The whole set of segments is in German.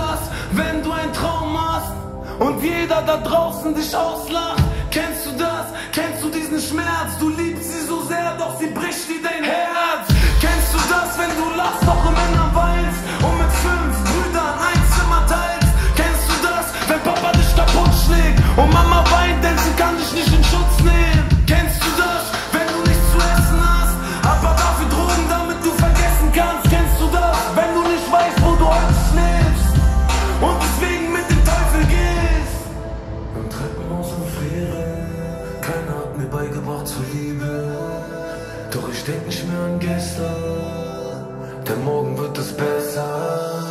das, wenn du einen Traum hast und jeder da draußen dich auslacht? Kennst du das? Doch ich denk nicht mehr an gestern, denn morgen wird es besser.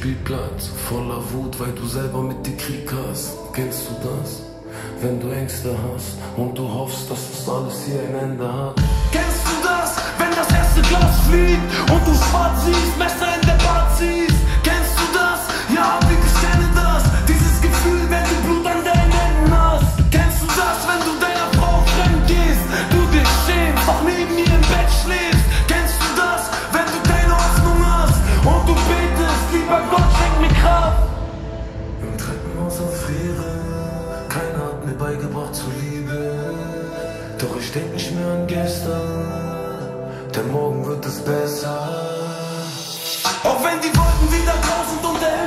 Spielplatz voller Wut, weil du selber mit dir Krieg hast. Kennst du das? Wenn du Ängste hast und du hoffst, dass das alles hier ein Ende hat. Kennst du das, wenn das erste Glas fliegt und du schwallst? lieber Gott, schenk mir Kraft. Im Treppenhaus auf Friere, keiner hat mir beigebracht zu lieben. Doch ich denk nicht mehr an gestern, denn morgen wird es besser. Auch wenn die Wolken wieder draußen und der